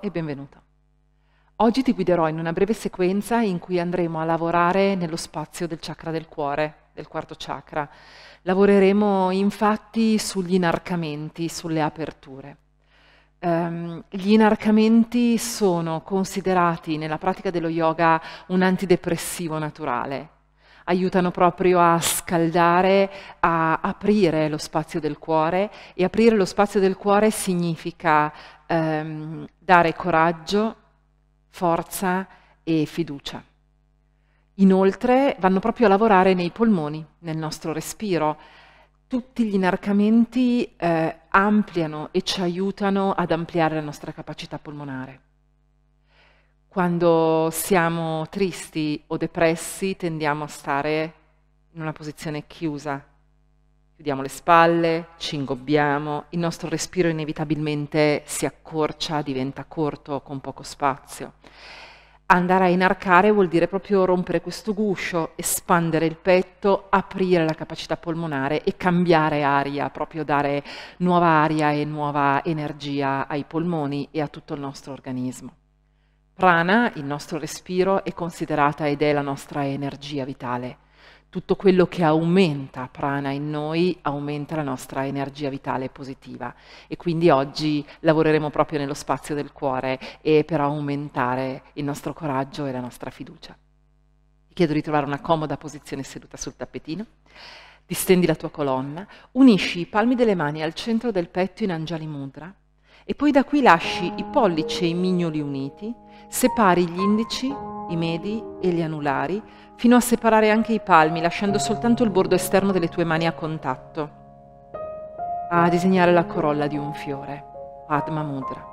E benvenuto. Oggi ti guiderò in una breve sequenza in cui andremo a lavorare nello spazio del chakra del cuore, del quarto chakra. Lavoreremo infatti sugli inarcamenti, sulle aperture. Um, gli inarcamenti sono considerati nella pratica dello yoga un antidepressivo naturale. Aiutano proprio a scaldare, a aprire lo spazio del cuore e aprire lo spazio del cuore significa um, dare coraggio, forza e fiducia. Inoltre vanno proprio a lavorare nei polmoni, nel nostro respiro. Tutti gli inarcamenti eh, ampliano e ci aiutano ad ampliare la nostra capacità polmonare. Quando siamo tristi o depressi tendiamo a stare in una posizione chiusa. Chiudiamo le spalle, ci ingobbiamo, il nostro respiro inevitabilmente si accorcia, diventa corto, con poco spazio. Andare a inarcare vuol dire proprio rompere questo guscio, espandere il petto, aprire la capacità polmonare e cambiare aria, proprio dare nuova aria e nuova energia ai polmoni e a tutto il nostro organismo. Prana, il nostro respiro, è considerata ed è la nostra energia vitale. Tutto quello che aumenta prana in noi aumenta la nostra energia vitale positiva. E quindi oggi lavoreremo proprio nello spazio del cuore e per aumentare il nostro coraggio e la nostra fiducia. Ti chiedo di trovare una comoda posizione seduta sul tappetino, distendi la tua colonna, unisci i palmi delle mani al centro del petto in Anjali Mudra e poi da qui lasci i pollici e i mignoli uniti, separi gli indici, i medi e gli anulari fino a separare anche i palmi, lasciando soltanto il bordo esterno delle tue mani a contatto, a disegnare la corolla di un fiore, Padma Mudra.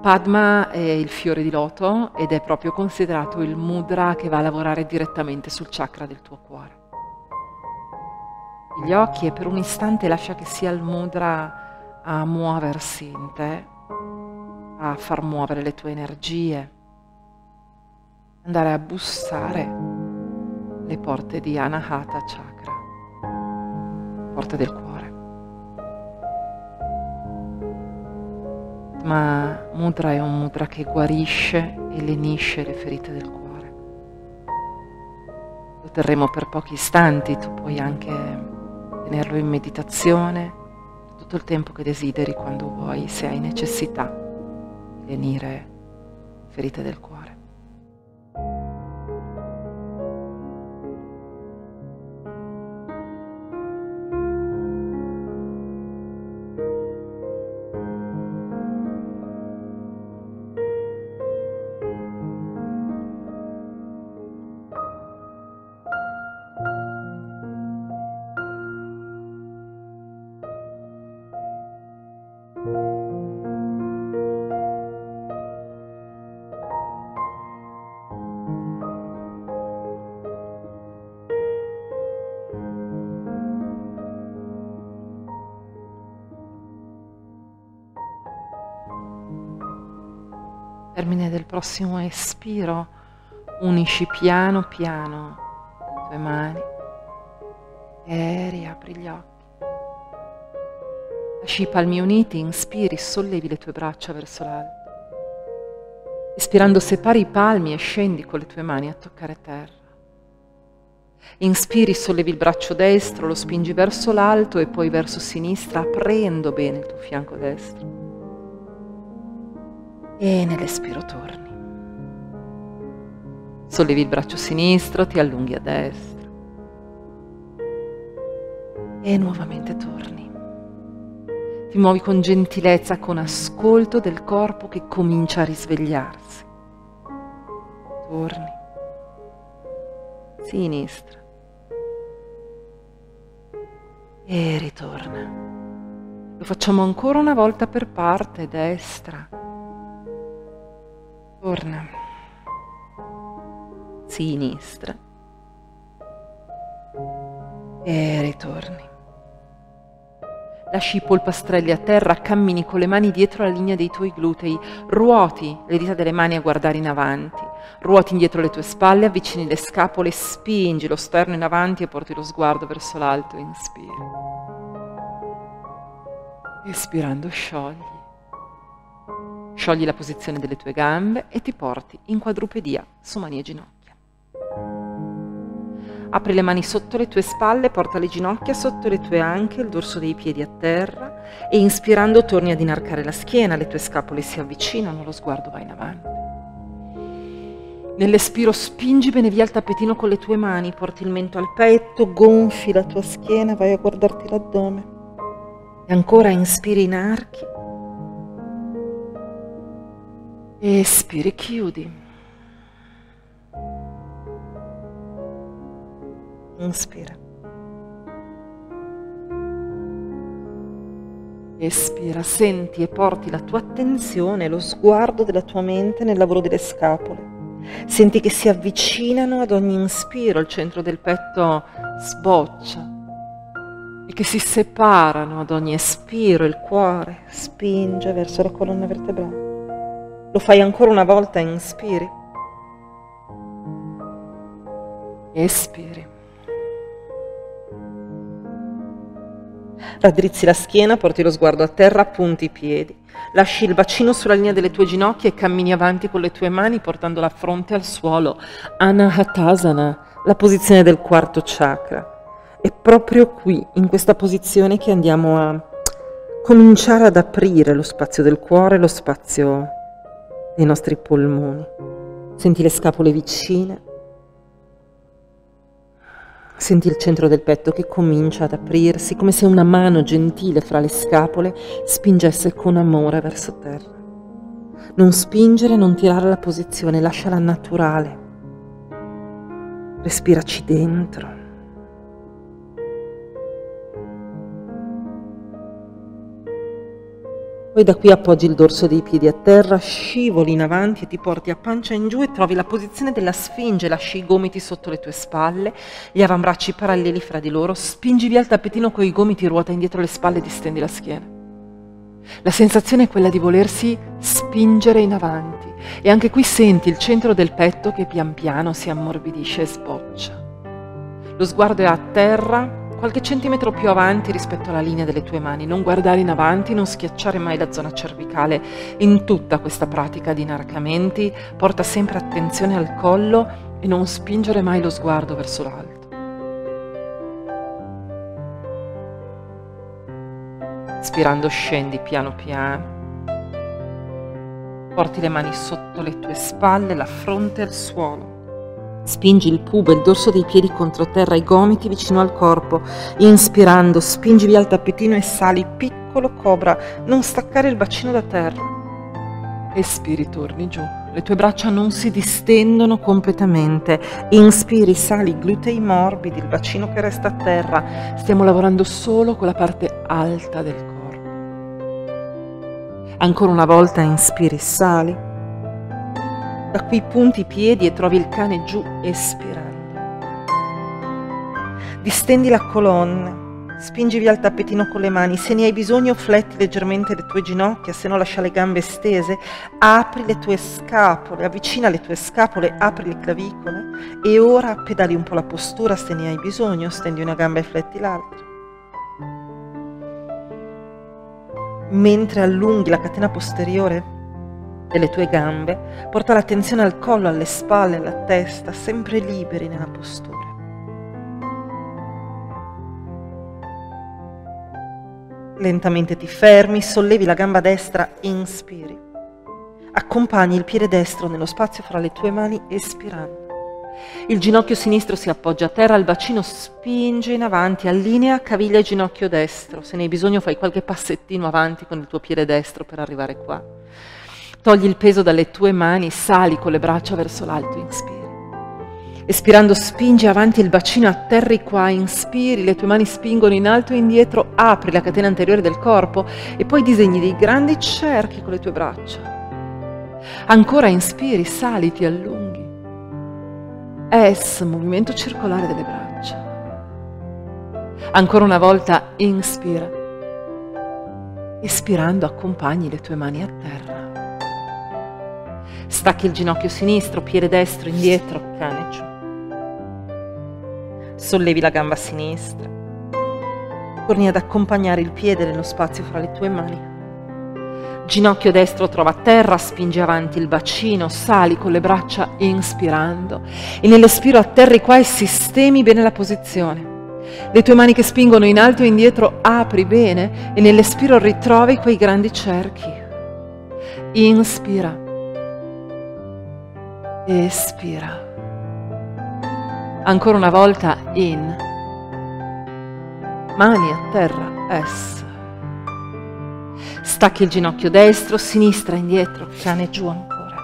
Padma è il fiore di loto ed è proprio considerato il mudra che va a lavorare direttamente sul chakra del tuo cuore. Gli occhi e per un istante lascia che sia il mudra a muoversi in te, a far muovere le tue energie, andare a bussare le porte di Anahata Chakra, porte del cuore. Ma mudra è un mudra che guarisce e lenisce le ferite del cuore. Lo terremo per pochi istanti, tu puoi anche tenerlo in meditazione tutto il tempo che desideri quando vuoi, se hai necessità di lenire ferite del cuore. Prossimo espiro, unisci piano piano le tue mani e riapri gli occhi. Lasci i palmi uniti, inspiri, sollevi le tue braccia verso l'alto. Espirando separi i palmi e scendi con le tue mani a toccare terra. Inspiri, sollevi il braccio destro, lo spingi verso l'alto e poi verso sinistra, aprendo bene il tuo fianco destro e nell'espiro torni. Sollevi il braccio sinistro, ti allunghi a destra e nuovamente torni. Ti muovi con gentilezza, con ascolto del corpo che comincia a risvegliarsi. Torni. Sinistra. E ritorna. Lo facciamo ancora una volta per parte, destra torna, sinistra e ritorni. Lasci i polpastrelli a terra, cammini con le mani dietro la linea dei tuoi glutei, ruoti le dita delle mani a guardare in avanti, ruoti indietro le tue spalle, avvicini le scapole, spingi lo sterno in avanti e porti lo sguardo verso l'alto, inspiri. Espirando sciogli Sciogli la posizione delle tue gambe e ti porti in quadrupedia su mani e ginocchia. Apri le mani sotto le tue spalle, porta le ginocchia sotto le tue anche, il dorso dei piedi a terra e inspirando torni ad inarcare la schiena, le tue scapole si avvicinano, lo sguardo va in avanti. Nell'espiro spingi bene via il tappetino con le tue mani, porti il mento al petto, gonfi la tua schiena, vai a guardarti l'addome. E ancora inspiri in archi. Espiri, chiudi. Inspira. Espira, senti e porti la tua attenzione, lo sguardo della tua mente nel lavoro delle scapole. Senti che si avvicinano ad ogni inspiro, il centro del petto sboccia e che si separano ad ogni espiro, il cuore spinge verso la colonna vertebrale. Lo fai ancora una volta, inspiri. Espiri. Raddrizzi la schiena, porti lo sguardo a terra, punti i piedi. Lasci il bacino sulla linea delle tue ginocchia e cammini avanti con le tue mani portando la fronte al suolo. Anahatasana, la posizione del quarto chakra. È proprio qui, in questa posizione, che andiamo a cominciare ad aprire lo spazio del cuore, lo spazio dei nostri polmoni. Senti le scapole vicine, Senti il centro del petto che comincia ad aprirsi come se una mano gentile fra le scapole spingesse con amore verso terra. Non spingere, non tirare la posizione, lasciala naturale. Respiraci dentro. Poi da qui appoggi il dorso dei piedi a terra, scivoli in avanti e ti porti a pancia in giù e trovi la posizione della sfinge, lasci i gomiti sotto le tue spalle, gli avambracci paralleli fra di loro, spingi via il tappetino con i gomiti, ruota indietro le spalle e distendi la schiena. La sensazione è quella di volersi spingere in avanti e anche qui senti il centro del petto che pian piano si ammorbidisce e sboccia. Lo sguardo è a terra, qualche centimetro più avanti rispetto alla linea delle tue mani, non guardare in avanti, non schiacciare mai la zona cervicale. In tutta questa pratica di inarcamenti porta sempre attenzione al collo e non spingere mai lo sguardo verso l'alto. Ispirando scendi piano piano. Porti le mani sotto le tue spalle, la fronte al suolo. Spingi il pube, il dorso dei piedi contro terra, i gomiti vicino al corpo. Inspirando, spingi via il tappetino e sali, piccolo cobra, non staccare il bacino da terra. Espiri, torni giù. Le tue braccia non si distendono completamente. Inspiri, sali, glutei morbidi, il bacino che resta a terra. Stiamo lavorando solo con la parte alta del corpo. Ancora una volta inspiri, sali. Da qui punti i piedi e trovi il cane giù espirando. Distendi la colonna, spingi via il tappetino con le mani, se ne hai bisogno fletti leggermente le tue ginocchia, se no lascia le gambe stese, apri le tue scapole, avvicina le tue scapole, apri le clavicole e ora pedali un po' la postura se ne hai bisogno, stendi una gamba e fletti l'altra. Mentre allunghi la catena posteriore, delle tue gambe, porta l'attenzione al collo, alle spalle, alla testa, sempre liberi nella postura. Lentamente ti fermi, sollevi la gamba destra, inspiri. Accompagni il piede destro nello spazio fra le tue mani, espirando. Il ginocchio sinistro si appoggia a terra, il bacino spinge in avanti, allinea caviglia e ginocchio destro. Se ne hai bisogno fai qualche passettino avanti con il tuo piede destro per arrivare qua. Togli il peso dalle tue mani, sali con le braccia verso l'alto, inspiri. Espirando spingi avanti il bacino, atterri qua, inspiri, le tue mani spingono in alto e indietro, apri la catena anteriore del corpo e poi disegni dei grandi cerchi con le tue braccia. Ancora inspiri, sali, ti allunghi. Es, movimento circolare delle braccia. Ancora una volta inspira. Espirando accompagni le tue mani a terra. Stacchi il ginocchio sinistro, piede destro, indietro, cane giù. Sollevi la gamba sinistra. Torni ad accompagnare il piede nello spazio fra le tue mani. Ginocchio destro trova terra, spingi avanti il bacino, sali con le braccia inspirando e nell'espiro atterri qua e sistemi bene la posizione. Le tue mani che spingono in alto e indietro apri bene e nell'espiro ritrovi quei grandi cerchi. Inspira. Espira. Ancora una volta in. Mani a terra, S. Stacchi il ginocchio destro, sinistra, indietro, cane giù ancora.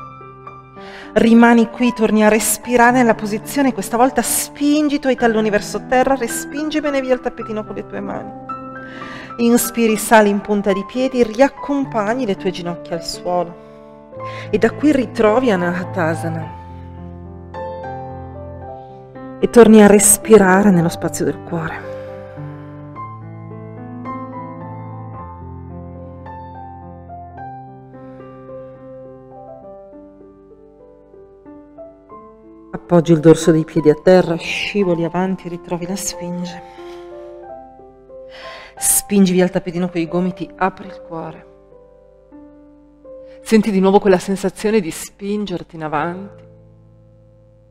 Rimani qui, torni a respirare nella posizione, questa volta spingi i tuoi talloni verso terra, respingi bene via il tappetino con le tue mani. Inspiri, sali in punta di piedi, riaccompagni le tue ginocchia al suolo. E da qui ritrovi Anahatasana. E torni a respirare nello spazio del cuore. Appoggi il dorso dei piedi a terra, scivoli avanti, ritrovi la sfinge. Spingi via il tappetino con i gomiti, apri il cuore. Senti di nuovo quella sensazione di spingerti in avanti.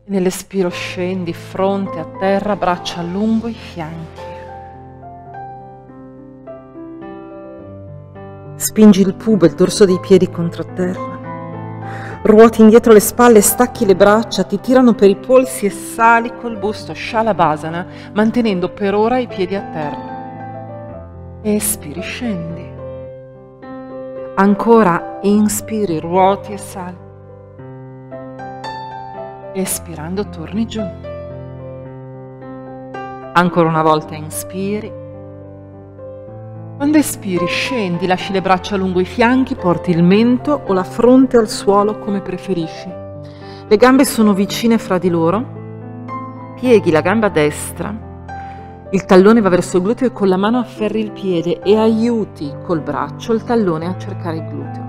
Nell'espiro scendi fronte a terra, braccia lungo i fianchi. Spingi il pube, il dorso dei piedi contro terra ruoti indietro le spalle, stacchi le braccia, ti tirano per i polsi e sali col busto Shalabhasana, mantenendo per ora i piedi a terra. Espiri, scendi. Ancora inspiri, ruoti e sali. Espirando torni giù. Ancora una volta inspiri quando espiri, scendi, lasci le braccia lungo i fianchi, porti il mento o la fronte al suolo come preferisci. Le gambe sono vicine fra di loro. Pieghi la gamba destra, il tallone va verso il gluteo e con la mano afferri il piede e aiuti col braccio il tallone a cercare il gluteo.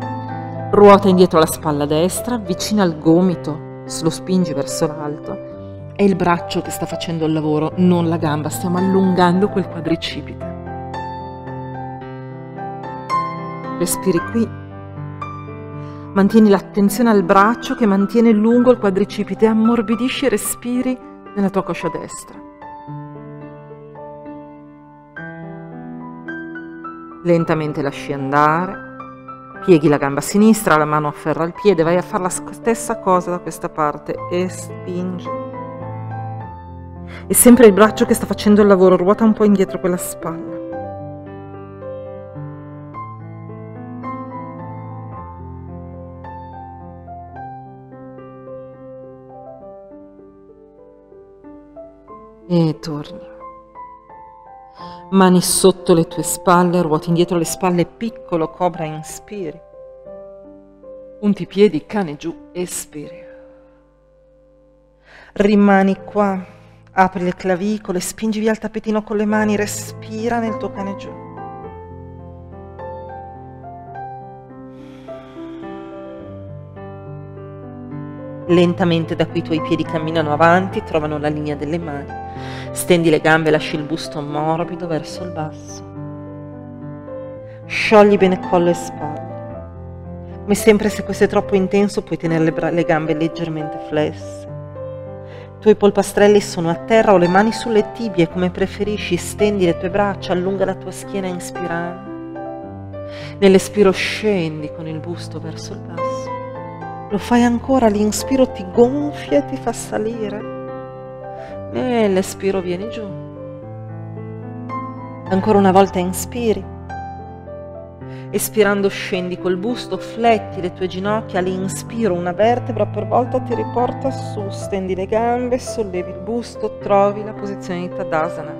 Ruota indietro la spalla destra, vicina al gomito, lo spingi verso l'alto. È il braccio che sta facendo il lavoro, non la gamba, stiamo allungando quel quadricipite. Respiri qui. Mantieni l'attenzione al braccio che mantiene lungo il quadricipite, ammorbidisci e respiri nella tua coscia destra. Lentamente lasci andare, pieghi la gamba sinistra, la mano afferra il piede, vai a fare la stessa cosa da questa parte e spingi. E sempre il braccio che sta facendo il lavoro, ruota un po' indietro quella spalla. e torni. Mani sotto le tue spalle, ruoti indietro le spalle, piccolo cobra, inspiri. Punti i piedi, cane giù, espiri. Rimani qua, apri le clavicole, spingi via il tappetino con le mani, respira nel tuo cane giù. Lentamente da qui i tuoi piedi camminano avanti, trovano la linea delle mani. Stendi le gambe, lasci il busto morbido verso il basso. Sciogli bene collo e spalle. Come sempre, se questo è troppo intenso, puoi tenere le, bra- le gambe leggermente flesse. I tuoi polpastrelli sono a terra o le mani sulle tibie, come preferisci. Stendi le tue braccia, allunga la tua schiena inspirando. Nell'espiro scendi con il busto verso il basso. Lo fai ancora, l'inspiro ti gonfia e ti fa salire. E l'espiro vieni giù. Ancora una volta inspiri. Espirando scendi col busto, fletti le tue ginocchia, all'inspiro una vertebra per volta ti riporta su, stendi le gambe, sollevi il busto, trovi la posizione di Tadasana.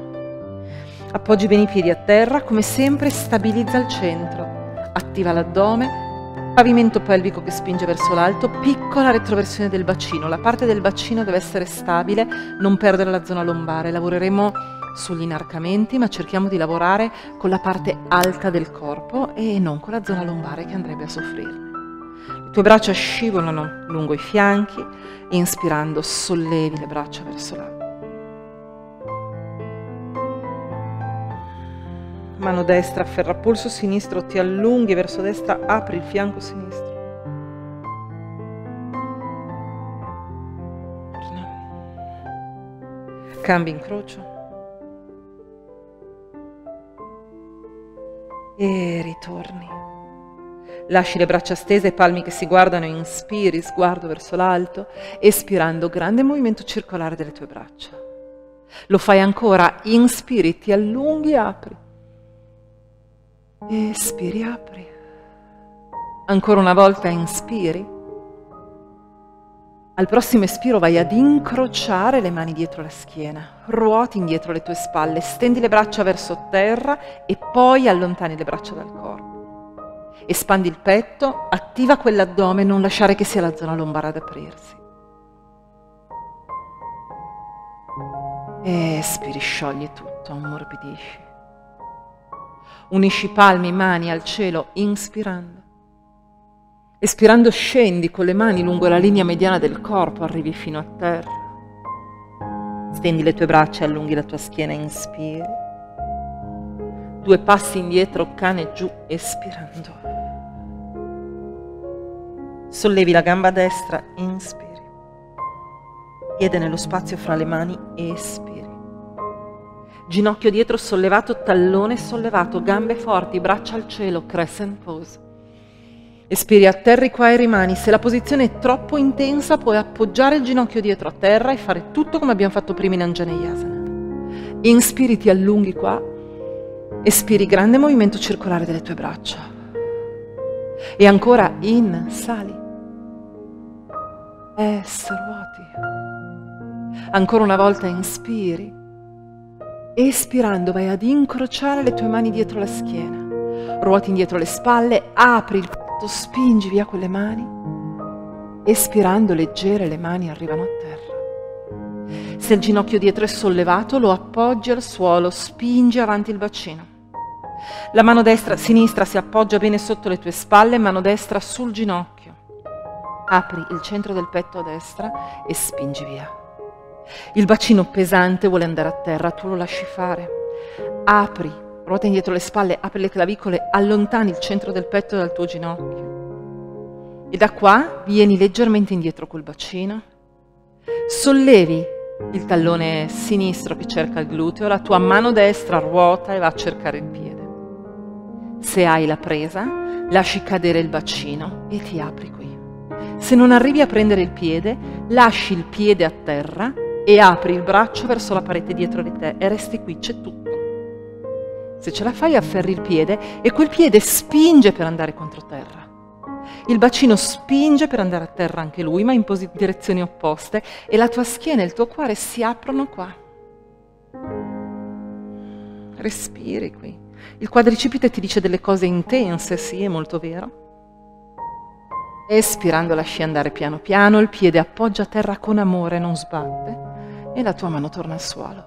Appoggi bene i piedi a terra, come sempre stabilizza il centro, attiva l'addome Pavimento pelvico che spinge verso l'alto, piccola retroversione del bacino. La parte del bacino deve essere stabile, non perdere la zona lombare. Lavoreremo sugli inarcamenti, ma cerchiamo di lavorare con la parte alta del corpo e non con la zona lombare che andrebbe a soffrire. Le tue braccia scivolano lungo i fianchi, inspirando sollevi le braccia verso l'alto. Mano destra afferra polso sinistro, ti allunghi verso destra, apri il fianco sinistro. Cambi incrocio. E ritorni. Lasci le braccia stese, palmi che si guardano, inspiri, sguardo verso l'alto, espirando, grande movimento circolare delle tue braccia. Lo fai ancora, inspiri, ti allunghi, apri. Espiri, apri. Ancora una volta inspiri. Al prossimo espiro vai ad incrociare le mani dietro la schiena, ruoti indietro le tue spalle, stendi le braccia verso terra e poi allontani le braccia dal corpo. Espandi il petto, attiva quell'addome, non lasciare che sia la zona lombare ad aprirsi. Espiri, sciogli tutto, ammorbidisci. Unisci palmi, mani al cielo, inspirando. Espirando scendi con le mani lungo la linea mediana del corpo, arrivi fino a terra. Stendi le tue braccia e allunghi la tua schiena, inspiri. Due passi indietro, cane giù, espirando. Sollevi la gamba destra, inspiri. Piede nello spazio fra le mani, espiri. Ginocchio dietro sollevato, tallone sollevato, gambe forti, braccia al cielo, crescent pose. Espiri, atterri qua e rimani. Se la posizione è troppo intensa, puoi appoggiare il ginocchio dietro a terra e fare tutto come abbiamo fatto prima in Anjaneyasana. Inspiri, ti allunghi qua. Espiri, grande movimento circolare delle tue braccia. E ancora in, sali. Es, ruoti. Ancora una volta inspiri. Espirando vai ad incrociare le tue mani dietro la schiena. Ruoti indietro le spalle, apri il petto, spingi via quelle mani. Espirando leggere le mani arrivano a terra. Se il ginocchio dietro è sollevato, lo appoggi al suolo, spingi avanti il bacino. La mano destra, sinistra si appoggia bene sotto le tue spalle, mano destra sul ginocchio. Apri il centro del petto a destra e spingi via. Il bacino pesante vuole andare a terra, tu lo lasci fare. Apri ruota indietro le spalle, apri le clavicole, allontani il centro del petto dal tuo ginocchio. E da qua vieni leggermente indietro col bacino, sollevi il tallone sinistro che cerca il gluteo, la tua mano destra ruota e va a cercare il piede. Se hai la presa, lasci cadere il bacino e ti apri qui. Se non arrivi a prendere il piede, lasci il piede a terra e apri il braccio verso la parete dietro di te e resti qui, c'è tutto. Se ce la fai afferri il piede e quel piede spinge per andare contro terra. Il bacino spinge per andare a terra anche lui, ma in posi- direzioni opposte, e la tua schiena e il tuo cuore si aprono qua. Respiri qui. Il quadricipite ti dice delle cose intense, sì, è molto vero. Espirando lasci andare piano piano, il piede appoggia a terra con amore, non sbatte, e la tua mano torna al suolo.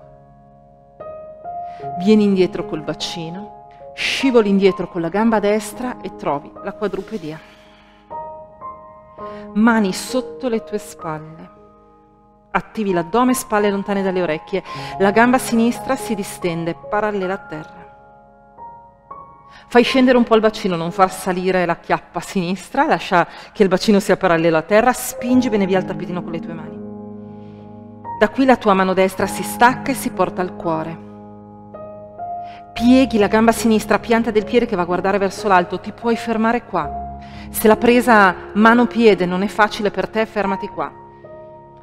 Vieni indietro col bacino, scivoli indietro con la gamba destra e trovi la quadrupedia. Mani sotto le tue spalle. Attivi l'addome, spalle lontane dalle orecchie. La gamba sinistra si distende parallela a terra. Fai scendere un po' il bacino, non far salire la chiappa sinistra, lascia che il bacino sia parallelo a terra, spingi bene via il tappetino con le tue mani. Da qui la tua mano destra si stacca e si porta al cuore. Pieghi la gamba sinistra, pianta del piede che va a guardare verso l'alto, ti puoi fermare qua. Se la presa mano-piede non è facile per te, fermati qua.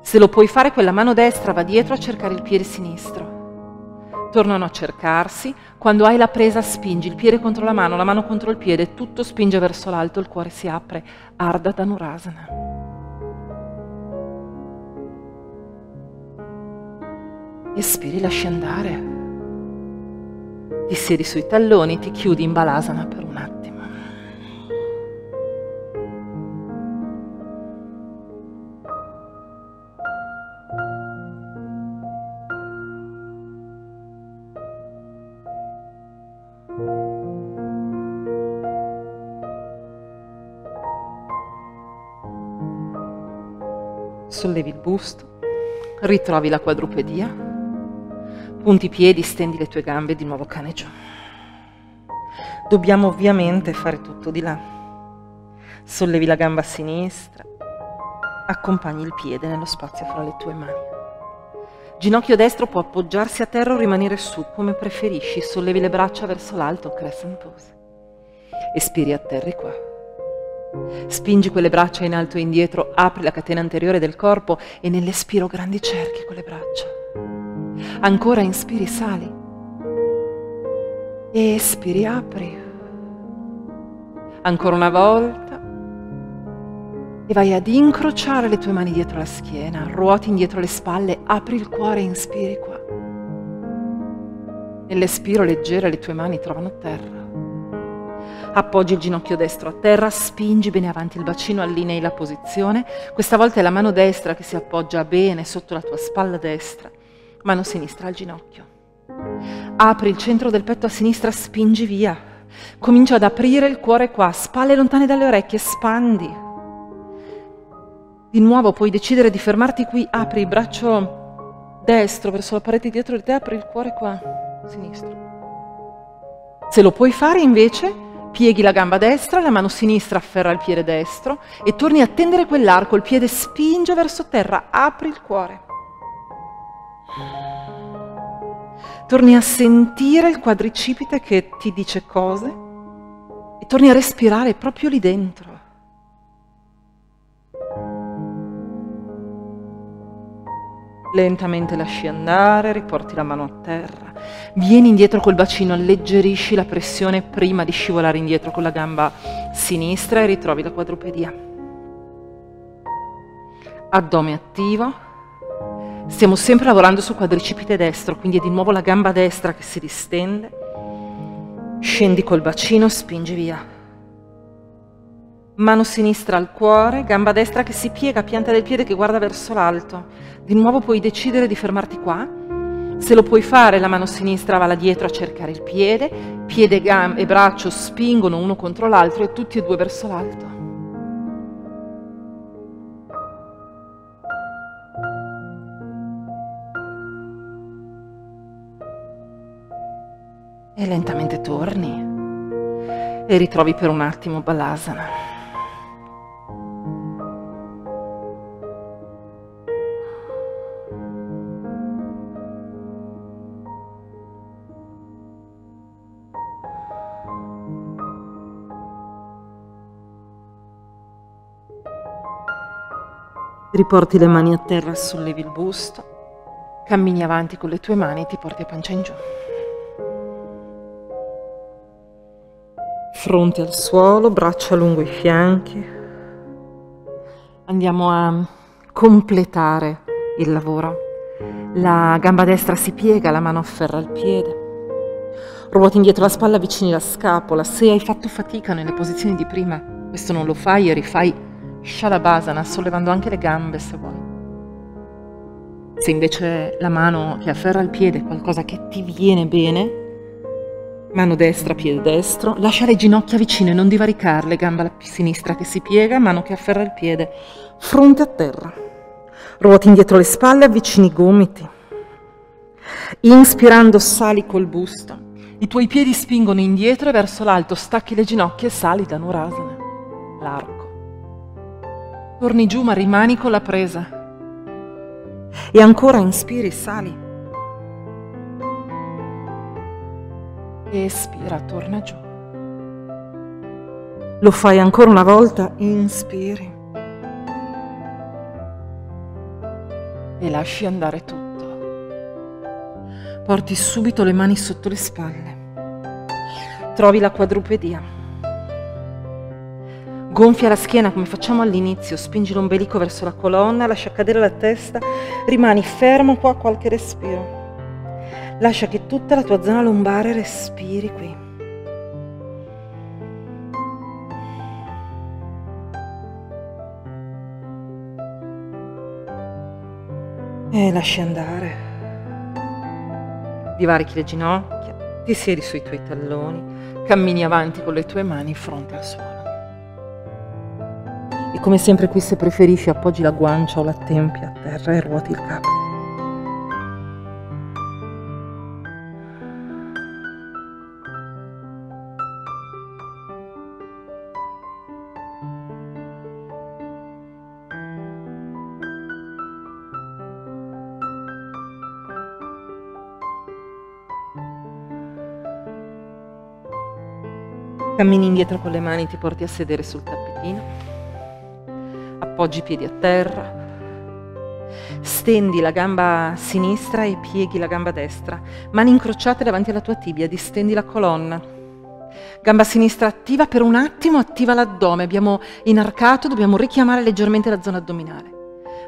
Se lo puoi fare, quella mano destra va dietro a cercare il piede sinistro. Tornano a cercarsi. Quando hai la presa, spingi il piede contro la mano, la mano contro il piede, tutto spinge verso l'alto, il cuore si apre. Ardha Dhanurasana. Espiri, lasci andare. Ti siedi sui talloni, ti chiudi in balasana per un attimo. Sollevi il busto, ritrovi la quadrupedia Punti i piedi, stendi le tue gambe, di nuovo cane giù. Dobbiamo ovviamente fare tutto di là. Sollevi la gamba a sinistra, accompagni il piede nello spazio fra le tue mani. Ginocchio destro può appoggiarsi a terra o rimanere su, come preferisci. Sollevi le braccia verso l'alto, crescent pose. Espiri a terra qua. Spingi quelle braccia in alto e indietro, apri la catena anteriore del corpo e nell'espiro grandi cerchi con le braccia. Ancora inspiri, sali. Espiri, apri. Ancora una volta. E vai ad incrociare le tue mani dietro la schiena, ruoti indietro le spalle, apri il cuore e inspiri qua. Nell'espiro leggero le tue mani trovano terra. Appoggi il ginocchio destro a terra, spingi bene avanti il bacino, allinei la posizione. Questa volta è la mano destra che si appoggia bene sotto la tua spalla destra, mano sinistra al ginocchio. Apri il centro del petto a sinistra, spingi via. Comincia ad aprire il cuore qua, spalle lontane dalle orecchie, spandi. Di nuovo puoi decidere di fermarti qui, apri il braccio destro verso la parete dietro di te, apri il cuore qua, sinistro. Se lo puoi fare invece, pieghi la gamba destra, la mano sinistra afferra il piede destro e torni a tendere quell'arco, il piede spinge verso terra, apri il cuore. Torni a sentire il quadricipite che ti dice cose e torni a respirare proprio lì dentro. Lentamente lasci andare, riporti la mano a terra, vieni indietro col bacino, alleggerisci la pressione prima di scivolare indietro con la gamba sinistra e ritrovi la quadrupedia. Addome attivo, Stiamo sempre lavorando sul quadricipite destro, quindi è di nuovo la gamba destra che si distende. Scendi col bacino, spingi via. Mano sinistra al cuore, gamba destra che si piega, pianta del piede che guarda verso l'alto. Di nuovo puoi decidere di fermarti qua. Se lo puoi fare, la mano sinistra va là dietro a cercare il piede, piede e braccio spingono uno contro l'altro e tutti e due verso l'alto. e lentamente torni e ritrovi per un attimo Balasana. Riporti le mani a terra, sollevi il busto, cammini avanti con le tue mani e ti porti a pancia in giù. fronte al suolo, braccia lungo i fianchi. Andiamo a completare il lavoro. La gamba destra si piega, la mano afferra il piede. Ruoti indietro la spalla, avvicini la scapola. Se hai fatto fatica nelle posizioni di prima, questo non lo fai e rifai Shalabhasana, sollevando anche le gambe se vuoi. Se invece la mano che afferra il piede è qualcosa che ti viene bene, Mano destra, piede destro, lascia le ginocchia vicine, non divaricarle, gamba sinistra che si piega, mano che afferra il piede, fronte a terra. Ruoti indietro le spalle, avvicini i gomiti. Inspirando sali col busto. I tuoi piedi spingono indietro e verso l'alto, stacchi le ginocchia e sali da Nurasana, l'arco. Torni giù ma rimani con la presa. E ancora inspiri, sali. Espira, torna giù. Lo fai ancora una volta, inspiri. E lasci andare tutto. Porti subito le mani sotto le spalle. Trovi la quadrupedia. Gonfia la schiena come facciamo all'inizio, spingi l'ombelico verso la colonna, lascia cadere la testa, rimani fermo qua qualche respiro. Lascia che tutta la tua zona lombare respiri qui. E lasci andare. Divarichi le ginocchia, ti siedi sui tuoi talloni, cammini avanti con le tue mani fronte al suolo. E come sempre qui se preferisci appoggi la guancia o la tempia a terra e ruoti il capo. Cammini indietro con le mani, ti porti a sedere sul tappetino appoggi i piedi a terra, stendi la gamba sinistra e pieghi la gamba destra, mani incrociate davanti alla tua tibia, distendi la colonna. Gamba sinistra attiva per un attimo, attiva l'addome, abbiamo inarcato, dobbiamo richiamare leggermente la zona addominale.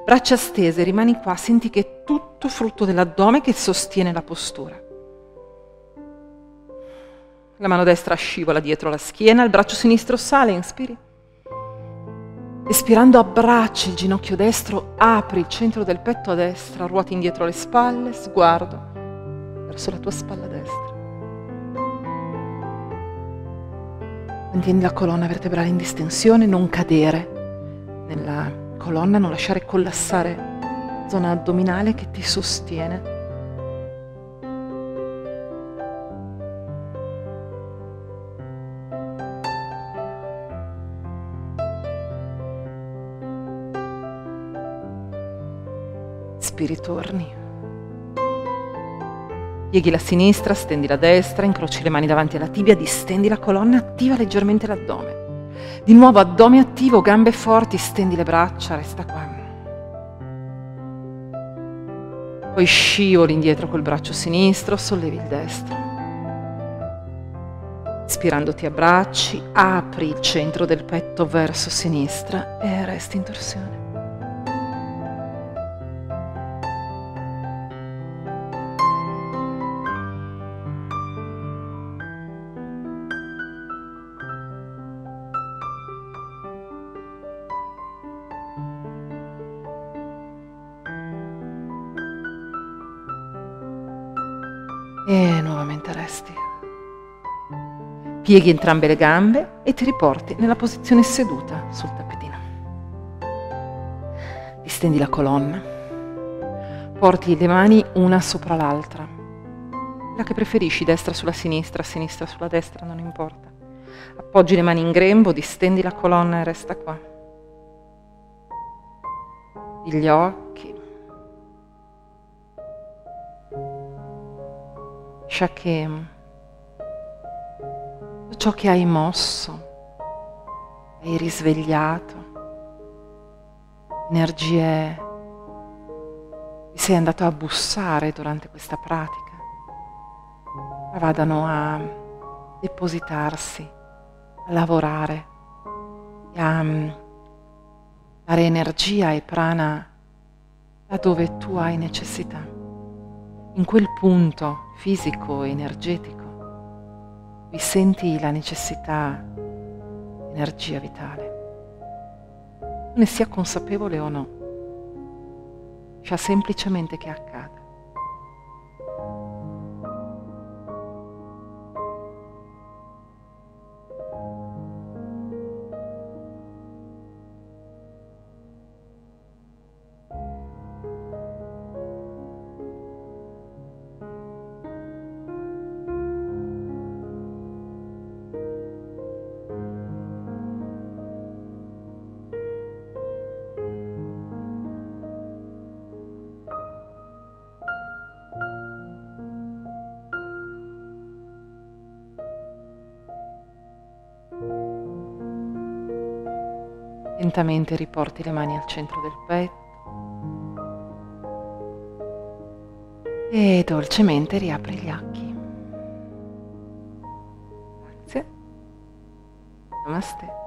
Braccia stese, rimani qua, senti che è tutto frutto dell'addome che sostiene la postura. La mano destra scivola dietro la schiena, il braccio sinistro sale, inspiri. Espirando abbracci il ginocchio destro, apri il centro del petto a destra, ruoti indietro le spalle, sguardo verso la tua spalla destra. Mantieni la colonna vertebrale in distensione, non cadere nella colonna, non lasciare collassare la zona addominale che ti sostiene. Spiri torni. Pieghi la sinistra, stendi la destra, incroci le mani davanti alla tibia, distendi la colonna, attiva leggermente l'addome. Di nuovo addome attivo, gambe forti, stendi le braccia, resta qua. Poi scivoli indietro col braccio sinistro, sollevi il destro. Ispirando ti abbracci, apri il centro del petto verso sinistra e resti in torsione. E resti. Pieghi entrambe le gambe e ti riporti nella posizione seduta sul tappetino. Distendi la colonna. Porti le mani una sopra l'altra. La che preferisci, destra sulla sinistra, sinistra sulla destra, non importa. Appoggi le mani in grembo, distendi la colonna e resta qua. Gli occhi, lascia che ciò che hai mosso, hai risvegliato, energie che sei andato a bussare durante questa pratica, vadano a depositarsi, a lavorare, a mm, dare energia e prana laddove tu hai necessità in quel punto fisico, energetico, vi senti la necessità energia vitale. Ne sia consapevole o no, lascia semplicemente che accada. Lentamente riporti le mani al centro del petto e dolcemente riapri gli occhi. Grazie. Namaste.